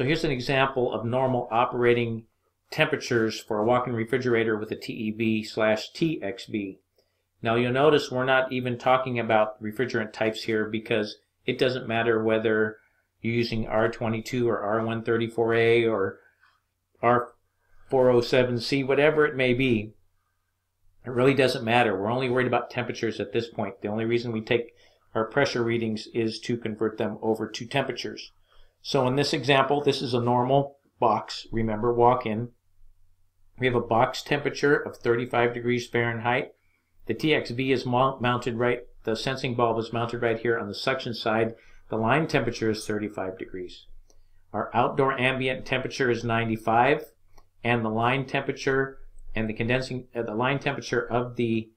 So here's an example of normal operating temperatures for a walk-in refrigerator with a TEV slash TXV. Now you'll notice we're not even talking about refrigerant types here because it doesn't matter whether you're using R22 or R134A or R407C, whatever it may be. It really doesn't matter. We're only worried about temperatures at this point. The only reason we take our pressure readings is to convert them over to temperatures. So in this example, this is a normal box. Remember, walk in. We have a box temperature of 35 degrees Fahrenheit. The TXV is mounted right, the sensing bulb is mounted right here on the suction side. The line temperature is 35 degrees. Our outdoor ambient temperature is 95 and the line temperature and the condensing uh, the line temperature of the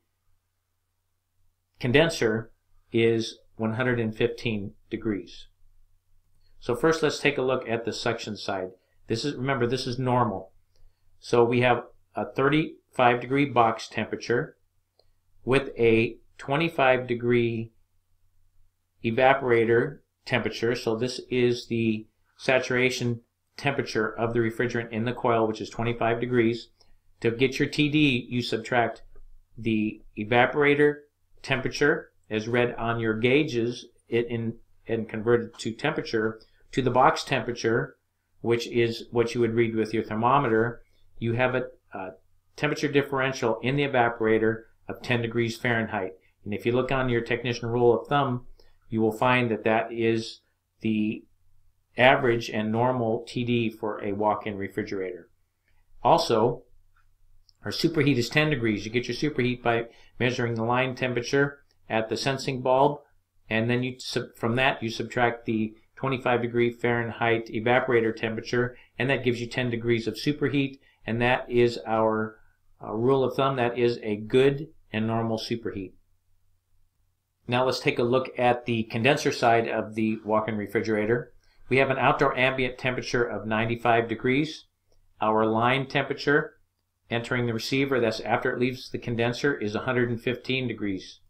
condenser is 115 degrees. So first let's take a look at the suction side. This is remember this is normal. So we have a 35 degree box temperature with a 25 degree evaporator temperature. So this is the saturation temperature of the refrigerant in the coil, which is 25 degrees. To get your TD, you subtract the evaporator temperature as read on your gauges it in and converted to temperature to the box temperature, which is what you would read with your thermometer. You have a, a temperature differential in the evaporator of 10 degrees Fahrenheit. And if you look on your technician rule of thumb, you will find that that is the average and normal TD for a walk-in refrigerator. Also, our superheat is 10 degrees. You get your superheat by measuring the line temperature at the sensing bulb, and then you from that you subtract the 25 degree Fahrenheit evaporator temperature, and that gives you 10 degrees of superheat, and that is our uh, rule of thumb. That is a good and normal superheat. Now let's take a look at the condenser side of the walk-in refrigerator. We have an outdoor ambient temperature of 95 degrees. Our line temperature entering the receiver, that's after it leaves the condenser, is 115 degrees.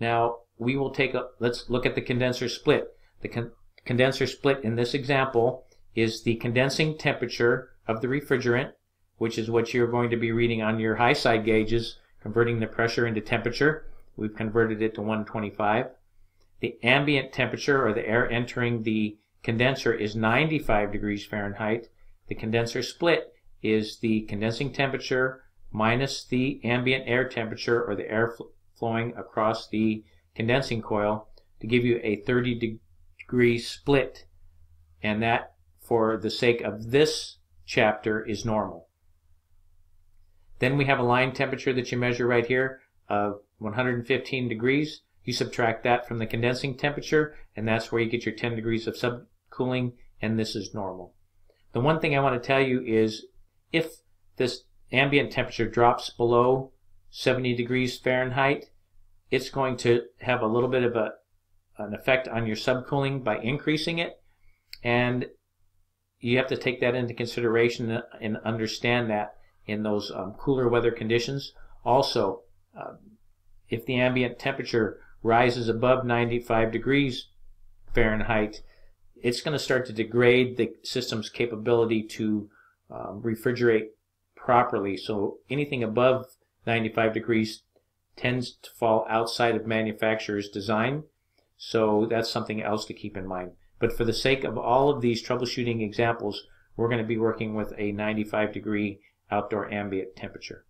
Now we will take a, let's look at the condenser split. The con condenser split in this example is the condensing temperature of the refrigerant, which is what you're going to be reading on your high side gauges, converting the pressure into temperature. We've converted it to 125. The ambient temperature or the air entering the condenser is 95 degrees Fahrenheit. The condenser split is the condensing temperature minus the ambient air temperature or the air flowing across the condensing coil to give you a 30 degree split. And that, for the sake of this chapter, is normal. Then we have a line temperature that you measure right here of 115 degrees. You subtract that from the condensing temperature, and that's where you get your 10 degrees of subcooling, and this is normal. The one thing I want to tell you is if this ambient temperature drops below 70 degrees Fahrenheit, it's going to have a little bit of a, an effect on your subcooling by increasing it. And you have to take that into consideration and understand that in those um, cooler weather conditions. Also, uh, if the ambient temperature rises above 95 degrees Fahrenheit, it's going to start to degrade the system's capability to um, refrigerate properly. So anything above 95 degrees tends to fall outside of manufacturer's design. So that's something else to keep in mind. But for the sake of all of these troubleshooting examples, we're going to be working with a 95 degree outdoor ambient temperature.